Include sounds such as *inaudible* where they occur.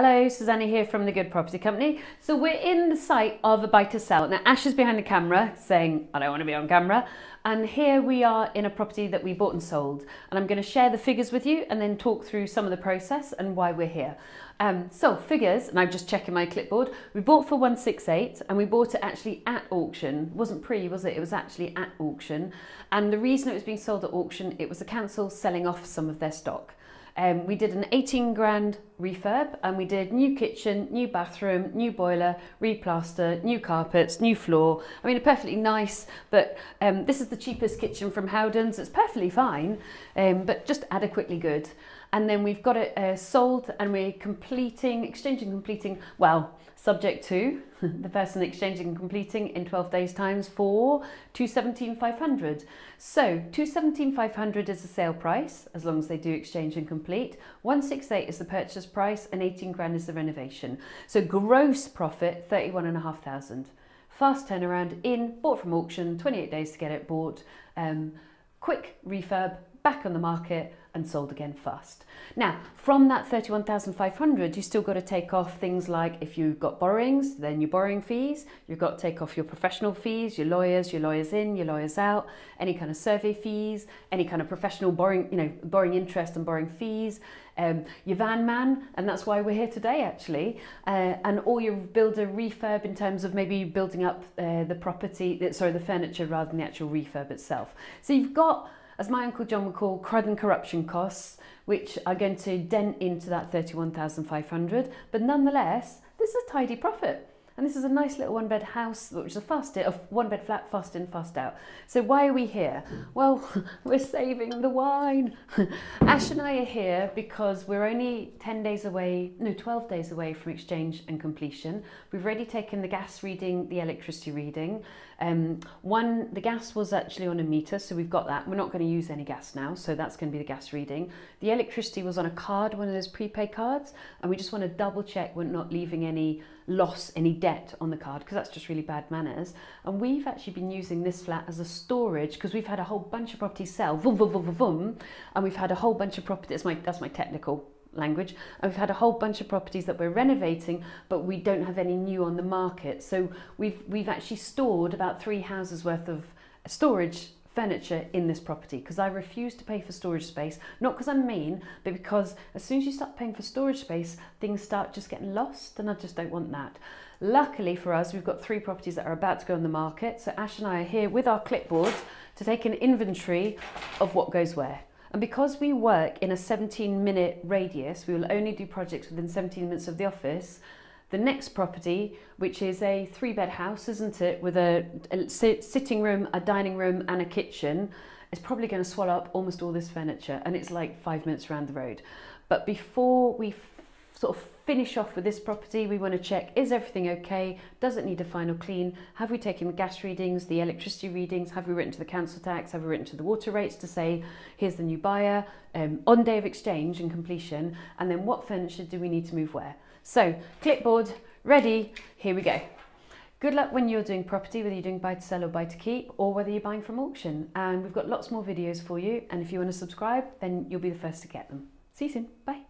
Hello, Susannah here from The Good Property Company. So we're in the site of a buy to sell. Now Ash is behind the camera saying, I don't want to be on camera. And here we are in a property that we bought and sold. And I'm going to share the figures with you and then talk through some of the process and why we're here. Um, so figures, and I'm just checking my clipboard. We bought for 168 and we bought it actually at auction. It wasn't pre, was it? It was actually at auction. And the reason it was being sold at auction, it was the council selling off some of their stock. Um, we did an 18 grand refurb and we did new kitchen, new bathroom, new boiler, replaster, new carpets, new floor. I mean, perfectly nice, but um, this is the cheapest kitchen from Howden's. It's perfectly fine, um, but just adequately good. And then we've got it uh, sold and we're completing, exchanging, completing, well, subject to *laughs* the person exchanging and completing in 12 days times for 217,500. So 217,500 is the sale price, as long as they do exchange and complete. 168 is the purchase price and 18 grand is the renovation. So gross profit, 31,500. Fast turnaround in, bought from auction, 28 days to get it bought. Um, quick refurb, back on the market and sold again fast. Now, from that 31,500, you still got to take off things like if you've got borrowings, then your borrowing fees, you've got to take off your professional fees, your lawyers, your lawyers in, your lawyers out, any kind of survey fees, any kind of professional borrowing, you know, borrowing interest and borrowing fees, um, your van man, and that's why we're here today actually, uh, and all your builder refurb in terms of maybe building up uh, the property, sorry, the furniture rather than the actual refurb itself. So you've got as my Uncle John would call, crud and corruption costs, which are going to dent into that 31,500. But nonetheless, this is a tidy profit. And this is a nice little one bed house, which is a fast a one bed flat, fast in, fast out. So why are we here? Well, *laughs* we're saving the wine. *laughs* Ash and I are here because we're only 10 days away, no, 12 days away from exchange and completion. We've already taken the gas reading, the electricity reading. Um, one, the gas was actually on a meter, so we've got that. We're not going to use any gas now, so that's going to be the gas reading. The electricity was on a card, one of those prepaid cards, and we just want to double check we're not leaving any loss, any debt on the card, because that's just really bad manners. And we've actually been using this flat as a storage because we've had a whole bunch of properties sell, vroom, vroom, vroom, vroom, and we've had a whole bunch of properties, my, that's my technical language. And we've had a whole bunch of properties that we're renovating, but we don't have any new on the market. So we've, we've actually stored about three houses worth of storage furniture in this property because I refuse to pay for storage space, not because I'm mean, but because as soon as you start paying for storage space, things start just getting lost and I just don't want that. Luckily for us, we've got three properties that are about to go on the market. So Ash and I are here with our clipboards to take an inventory of what goes where. And because we work in a 17 minute radius, we will only do projects within 17 minutes of the office. The next property, which is a three bed house, isn't it, with a, a sitting room, a dining room, and a kitchen, is probably going to swallow up almost all this furniture. And it's like five minutes around the road. But before we sort of finish off with this property, we want to check, is everything okay? Does it need a final clean? Have we taken the gas readings, the electricity readings? Have we written to the council tax? Have we written to the water rates to say, here's the new buyer, um, on day of exchange and completion, and then what furniture do we need to move where? So, clipboard, ready, here we go. Good luck when you're doing property, whether you're doing buy to sell or buy to keep, or whether you're buying from auction. And we've got lots more videos for you. And if you want to subscribe, then you'll be the first to get them. See you soon. Bye.